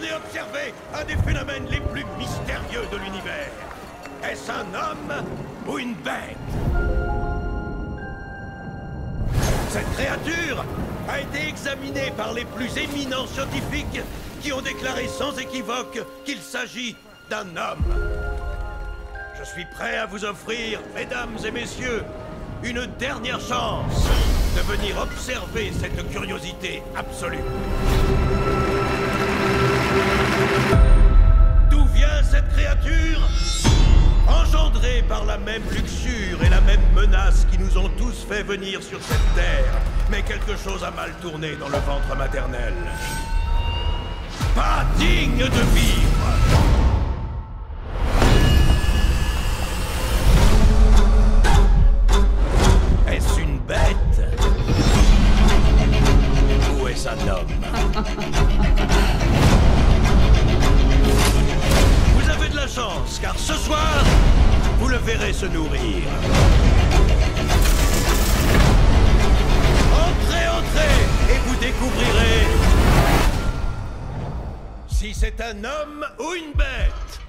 allez observer un des phénomènes les plus mystérieux de l'univers. Est-ce un homme ou une bête? Cette créature a été examinée par les plus éminents scientifiques qui ont déclaré sans équivoque qu'il s'agit d'un homme. Je suis prêt à vous offrir, mesdames et messieurs, une dernière chance de venir observer cette curiosité absolue. D'où vient cette créature Engendrée par la même luxure et la même menace qui nous ont tous fait venir sur cette terre. Mais quelque chose a mal tourné dans le ventre maternel. Pas digne de vivre ce soir, vous le verrez se nourrir. Entrez, entrez, et vous découvrirez si c'est un homme ou une bête.